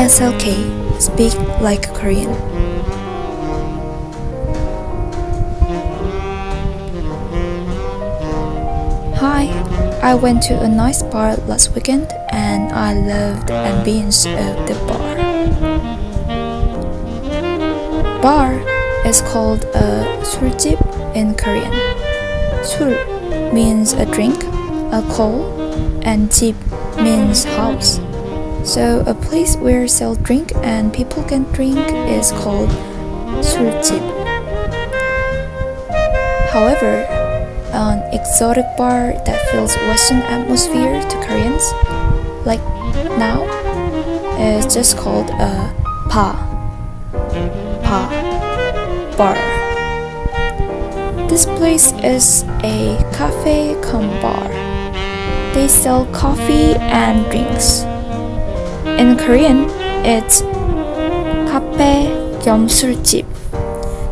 SLK, speak like Korean. Hi, I went to a nice bar last weekend and I loved the ambience of the bar. Bar is called a 술집 in Korean. 술 means a drink, alcohol, and 집 means house. So a place where sell drink and people can drink is called 술집. However, an exotic bar that feels Western atmosphere to Koreans, like now, is just called a pa. Pa bar. This place is a cafe cum bar. They sell coffee and drinks. In Korean, it's cafe 겸 술집.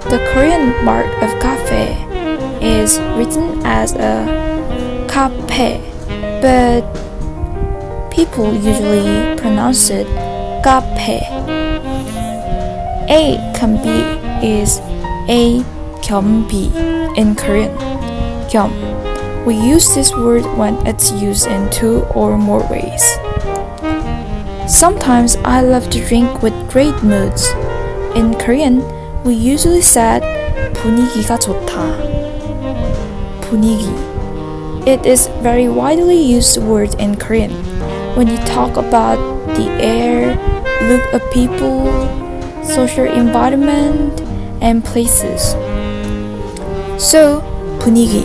The Korean mark of cafe is written as a cafe, but people usually pronounce it cafe. A can be is a 겸비 in Korean. 겸. We use this word when it's used in two or more ways. Sometimes I love to drink with great moods. In Korean, we usually said 분위기가 좋다. 분위기. It is very widely used word in Korean when you talk about the air, look of people, social environment, and places. So, 분위기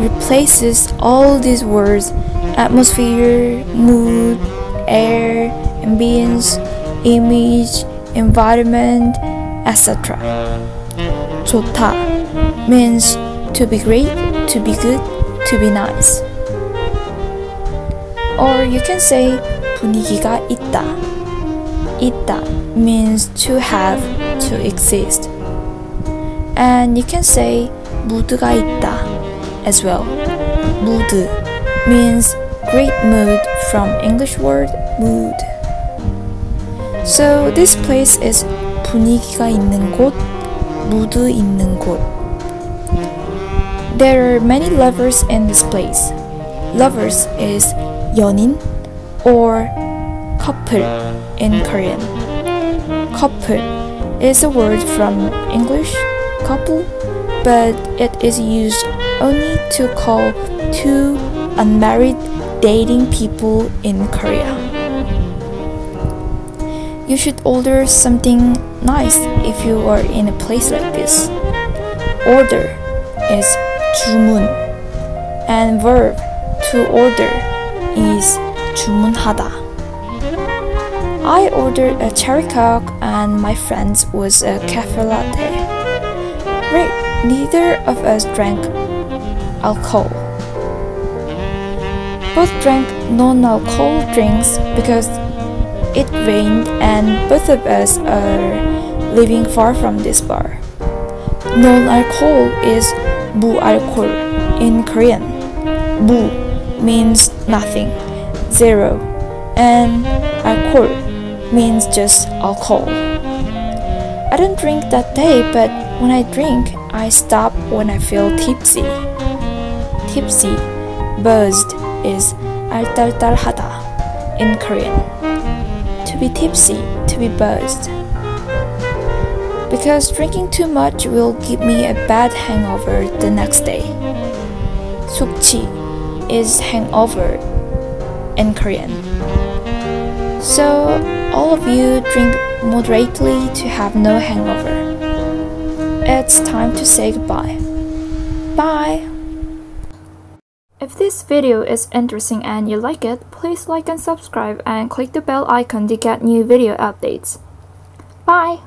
replaces all these words atmosphere, mood, air, ambience, image, environment, etc. 좋다 means to be great, to be good, to be nice. Or you can say 분위기가 있다. 있다 means to have, to exist. And you can say 무드가 있다 as well. 무드 means great mood from English word mood. So this place is 분위기가 있는 곳, 무드 있는 곳. There are many lovers in this place. Lovers is 연인 or couple in Korean. Couple is a word from English couple, but it is used only to call two unmarried dating people in Korea. You should order something nice if you are in a place like this. Order is 주문 and verb to order is 주문하다. I ordered a cherry coke and my friend's was a cafe latte. Great, neither of us drank alcohol. Both drank non-alcohol drinks because it rained and both of us are living far from this bar. Non-alcohol is 무알콜 in Korean. 무 means nothing, zero, and alcohol means just alcohol. I don't drink that day, but when I drink, I stop when I feel tipsy. Tipsy, buzzed is 알딸딸하다 in Korean. Be tipsy, to be buzzed. Because drinking too much will give me a bad hangover the next day. 숙취 is hangover in Korean. So, all of you drink moderately to have no hangover. It's time to say goodbye. Bye! If this video is interesting and you like it, please like and subscribe and click the bell icon to get new video updates. Bye!